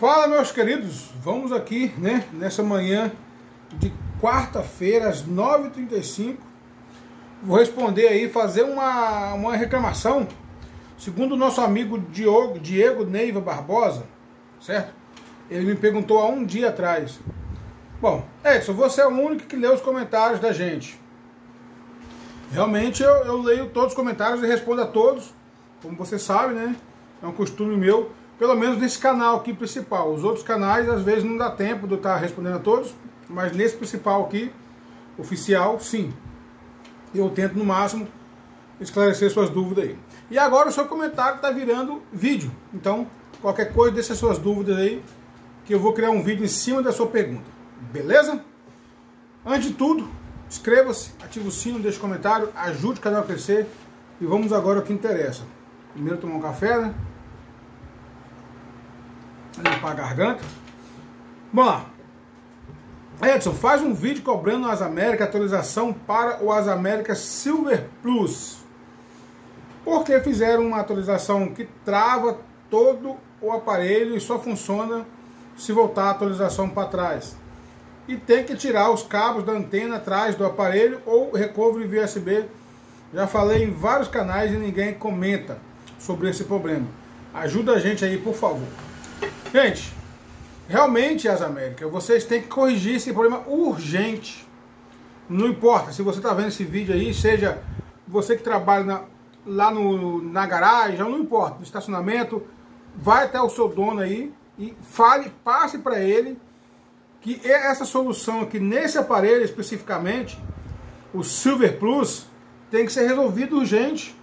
Fala meus queridos, vamos aqui né, nessa manhã de quarta-feira às 9h35 Vou responder aí, fazer uma, uma reclamação. Segundo o nosso amigo Diogo, Diego Neiva Barbosa, certo? Ele me perguntou há um dia atrás. Bom, Edson, você é o único que lê os comentários da gente. Realmente eu, eu leio todos os comentários e respondo a todos. Como você sabe, né? É um costume meu pelo menos nesse canal aqui principal. Os outros canais, às vezes, não dá tempo de eu estar respondendo a todos, mas nesse principal aqui, oficial, sim. Eu tento, no máximo, esclarecer suas dúvidas aí. E agora o seu comentário está virando vídeo. Então, qualquer coisa, deixe as suas dúvidas aí, que eu vou criar um vídeo em cima da sua pergunta. Beleza? Antes de tudo, inscreva-se, ative o sino, deixe um comentário, ajude o canal a crescer. E vamos agora ao que interessa. Primeiro tomar um café, né? Limpar a garganta. Vamos lá. Edson, faz um vídeo cobrando o Asamérica atualização para o Asamérica Silver Plus. Porque fizeram uma atualização que trava todo o aparelho e só funciona se voltar a atualização para trás. E tem que tirar os cabos da antena atrás do aparelho ou recovery via USB. Já falei em vários canais e ninguém comenta sobre esse problema. Ajuda a gente aí, por favor. Gente, realmente, as Américas, vocês têm que corrigir esse problema urgente. Não importa se você está vendo esse vídeo aí, seja você que trabalha na, lá no, na garagem, não importa, no estacionamento, vai até o seu dono aí e fale, passe para ele que essa solução aqui nesse aparelho especificamente, o Silver Plus, tem que ser resolvido urgente.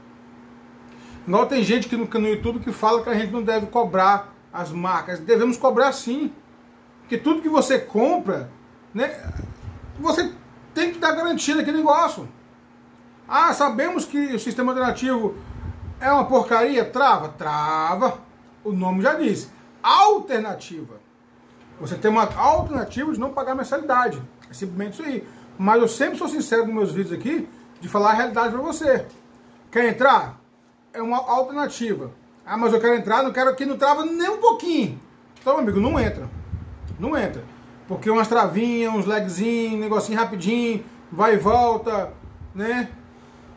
Não tem gente que no, no YouTube que fala que a gente não deve cobrar as marcas, devemos cobrar sim. Porque tudo que você compra, né, você tem que dar garantia naquele negócio. Ah, sabemos que o sistema alternativo é uma porcaria? Trava? Trava. O nome já diz. Alternativa. Você tem uma alternativa de não pagar mensalidade. É simplesmente isso aí. Mas eu sempre sou sincero nos meus vídeos aqui de falar a realidade para você. Quer entrar? É uma alternativa. Ah, mas eu quero entrar, não quero que não trava nem um pouquinho. Então, amigo, não entra. Não entra. Porque umas travinhas, uns legzinhos, um negocinho rapidinho, vai e volta, né?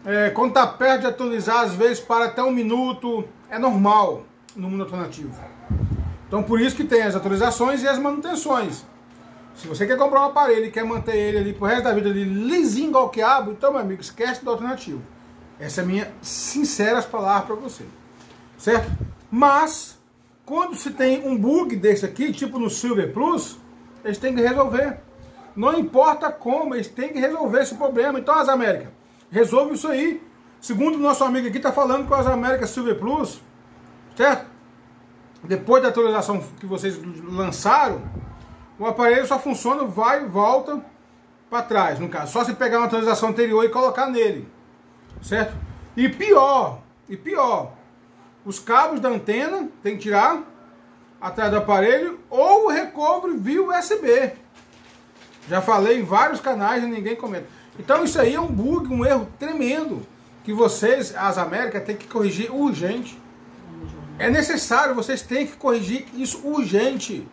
É, quando tá perto de atualizar, às vezes para até um minuto, é normal no mundo alternativo. Então por isso que tem as atualizações e as manutenções. Se você quer comprar um aparelho e quer manter ele ali pro resto da vida ali lisinho igual que abo, então meu amigo, esquece do alternativo. Essa é a minha sinceras palavras para você certo? Mas, quando se tem um bug desse aqui, tipo no Silver Plus, eles têm que resolver. Não importa como, eles têm que resolver esse problema. Então, as Américas, resolve isso aí. Segundo o nosso amigo aqui, está falando com as Américas Silver Plus, certo? Depois da atualização que vocês lançaram, o aparelho só funciona, vai e volta para trás, no caso. Só se pegar uma atualização anterior e colocar nele, certo? E pior, e pior, os cabos da antena, tem que tirar atrás do aparelho, ou o recovery via USB. Já falei em vários canais e ninguém comenta. Então isso aí é um bug, um erro tremendo, que vocês, as Américas, têm que corrigir urgente. É necessário, vocês têm que corrigir isso urgente.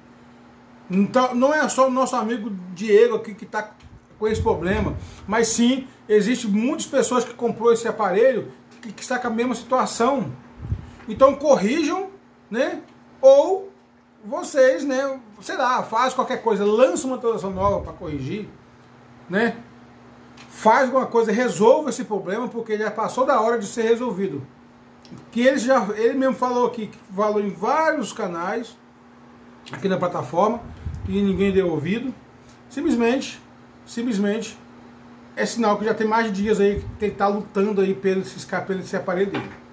Então, não é só o nosso amigo Diego aqui que está com esse problema, mas sim, existe muitas pessoas que comprou esse aparelho que, que está com a mesma situação. Então corrijam, né? Ou vocês, né? Sei lá, faz qualquer coisa, lança uma atualização nova para corrigir, né? Faz alguma coisa, resolva esse problema, porque já passou da hora de ser resolvido. Que ele já, ele mesmo falou aqui, que falou em vários canais aqui na plataforma e ninguém deu ouvido. Simplesmente, simplesmente é sinal que já tem mais dias aí que ele está lutando aí pelo escape desse aparelho dele.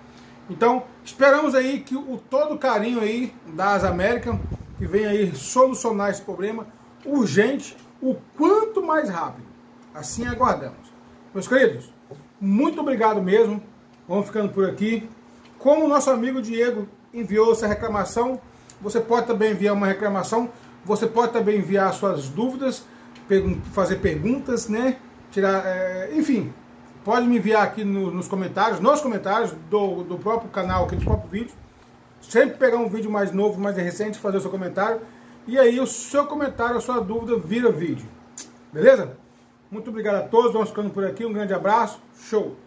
Então, esperamos aí que o todo carinho aí das Américas, que venha aí solucionar esse problema urgente, o quanto mais rápido. Assim aguardamos. Meus queridos, muito obrigado mesmo. Vamos ficando por aqui. Como o nosso amigo Diego enviou essa reclamação, você pode também enviar uma reclamação, você pode também enviar suas dúvidas, fazer perguntas, né? Tirar, é, enfim, pode me enviar aqui no, nos comentários, nos comentários do, do próprio canal, aqui do próprio vídeo. sempre pegar um vídeo mais novo, mais recente, fazer o seu comentário. E aí o seu comentário, a sua dúvida vira vídeo. Beleza? Muito obrigado a todos, vamos ficando por aqui. Um grande abraço. Show!